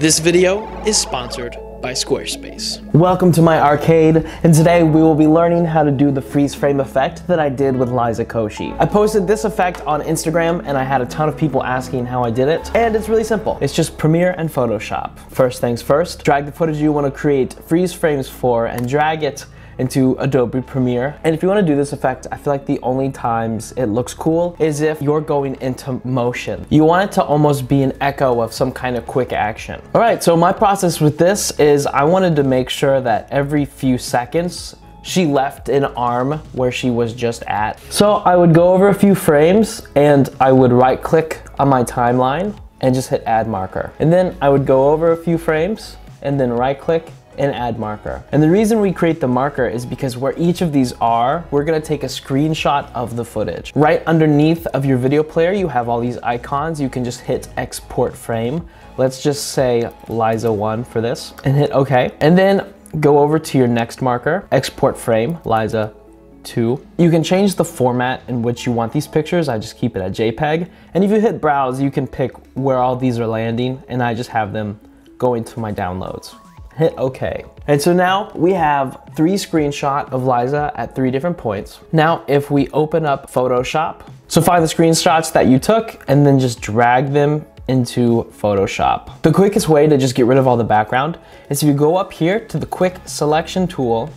This video is sponsored by Squarespace. Welcome to my arcade, and today we will be learning how to do the freeze frame effect that I did with Liza Koshy. I posted this effect on Instagram and I had a ton of people asking how I did it, and it's really simple. It's just Premiere and Photoshop. First things first, drag the footage you want to create freeze frames for and drag it into Adobe Premiere. And if you wanna do this effect, I feel like the only times it looks cool is if you're going into motion. You want it to almost be an echo of some kind of quick action. All right, so my process with this is I wanted to make sure that every few seconds she left an arm where she was just at. So I would go over a few frames and I would right click on my timeline and just hit add marker. And then I would go over a few frames and then right click and add marker. And the reason we create the marker is because where each of these are, we're gonna take a screenshot of the footage. Right underneath of your video player, you have all these icons. You can just hit export frame. Let's just say Liza 1 for this and hit okay. And then go over to your next marker, export frame, Liza 2. You can change the format in which you want these pictures. I just keep it at JPEG. And if you hit browse, you can pick where all these are landing and I just have them going to my downloads hit okay. And so now we have three screenshot of Liza at three different points. Now, if we open up Photoshop, so find the screenshots that you took and then just drag them into Photoshop. The quickest way to just get rid of all the background is if you go up here to the quick selection tool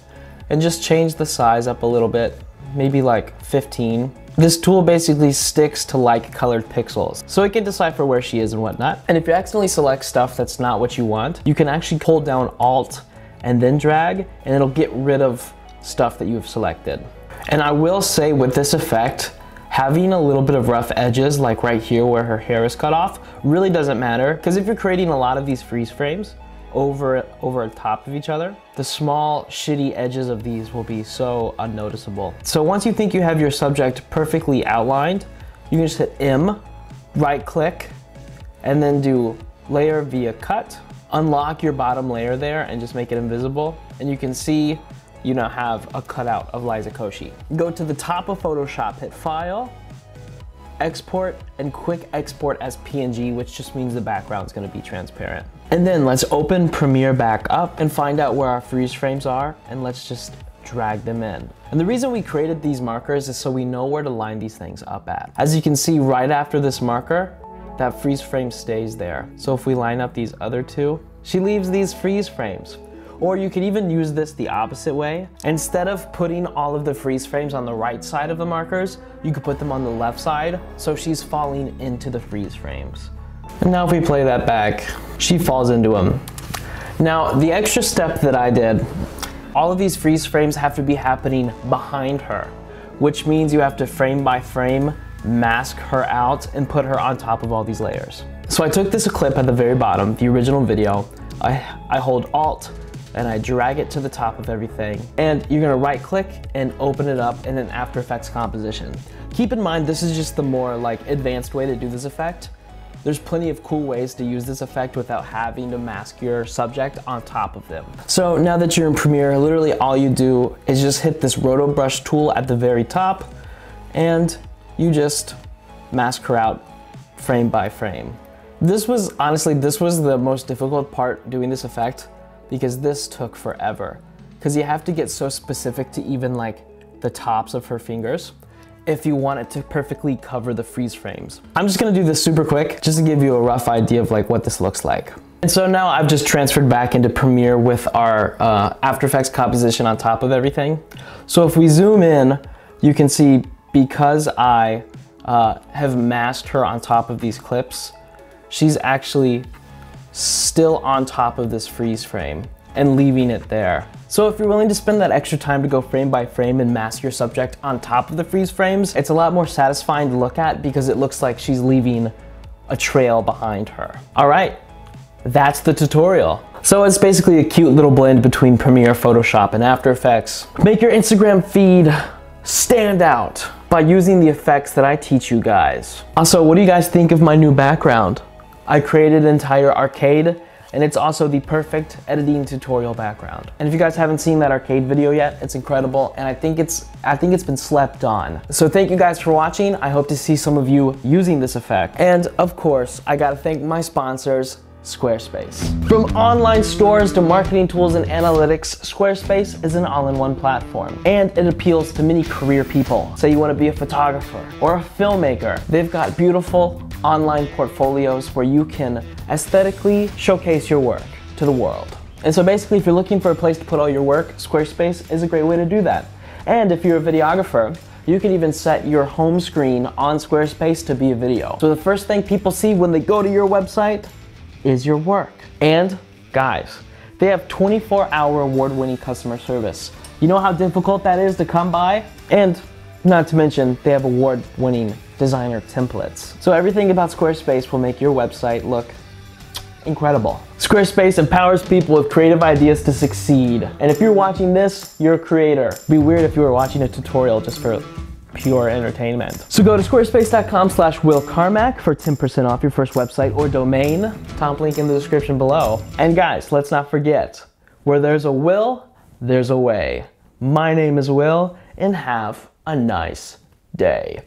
and just change the size up a little bit, maybe like 15 this tool basically sticks to like colored pixels, so it can decipher where she is and whatnot. And if you accidentally select stuff that's not what you want, you can actually pull down Alt and then drag, and it'll get rid of stuff that you've selected. And I will say with this effect, having a little bit of rough edges, like right here where her hair is cut off, really doesn't matter, because if you're creating a lot of these freeze frames, over, over top of each other, the small shitty edges of these will be so unnoticeable. So once you think you have your subject perfectly outlined, you can just hit M, right click, and then do layer via cut, unlock your bottom layer there and just make it invisible. And you can see you now have a cutout of Liza Koshy. Go to the top of Photoshop, hit File, Export, and Quick Export as PNG, which just means the background is gonna be transparent. And then let's open Premiere back up and find out where our freeze frames are and let's just drag them in. And the reason we created these markers is so we know where to line these things up at. As you can see right after this marker, that freeze frame stays there. So if we line up these other two, she leaves these freeze frames. Or you could even use this the opposite way. Instead of putting all of the freeze frames on the right side of the markers, you could put them on the left side so she's falling into the freeze frames. And now if we play that back, she falls into him. Now, the extra step that I did, all of these freeze frames have to be happening behind her, which means you have to frame by frame mask her out and put her on top of all these layers. So I took this clip at the very bottom, the original video, I, I hold Alt and I drag it to the top of everything. And you're gonna right click and open it up in an After Effects composition. Keep in mind, this is just the more like advanced way to do this effect. There's plenty of cool ways to use this effect without having to mask your subject on top of them. So now that you're in Premiere, literally all you do is just hit this roto brush tool at the very top and you just mask her out frame by frame. This was, honestly, this was the most difficult part doing this effect because this took forever. Because you have to get so specific to even like the tops of her fingers if you want it to perfectly cover the freeze frames. I'm just gonna do this super quick just to give you a rough idea of like what this looks like. And so now I've just transferred back into Premiere with our uh, After Effects composition on top of everything. So if we zoom in, you can see because I uh, have masked her on top of these clips, she's actually still on top of this freeze frame and leaving it there. So if you're willing to spend that extra time to go frame by frame and mask your subject on top of the freeze frames, it's a lot more satisfying to look at because it looks like she's leaving a trail behind her. All right, that's the tutorial. So it's basically a cute little blend between Premiere, Photoshop, and After Effects. Make your Instagram feed stand out by using the effects that I teach you guys. Also, what do you guys think of my new background? I created an entire arcade and it's also the perfect editing tutorial background. And if you guys haven't seen that arcade video yet, it's incredible, and I think it's I think it's been slept on. So thank you guys for watching. I hope to see some of you using this effect. And of course, I gotta thank my sponsors, Squarespace. From online stores to marketing tools and analytics, Squarespace is an all-in-one platform and it appeals to many career people. Say you want to be a photographer or a filmmaker. They've got beautiful online portfolios where you can aesthetically showcase your work to the world. And so basically if you're looking for a place to put all your work, Squarespace is a great way to do that. And if you're a videographer, you can even set your home screen on Squarespace to be a video. So the first thing people see when they go to your website is your work. And guys, they have 24 hour award winning customer service. You know how difficult that is to come by? And not to mention, they have award winning designer templates. So everything about Squarespace will make your website look incredible. Squarespace empowers people with creative ideas to succeed. And if you're watching this, you're a creator. It'd be weird if you were watching a tutorial just for pure entertainment. So go to squarespace.com slash Will Carmack for 10% off your first website or domain. Top link in the description below. And guys, let's not forget, where there's a will, there's a way. My name is Will, and have a nice day.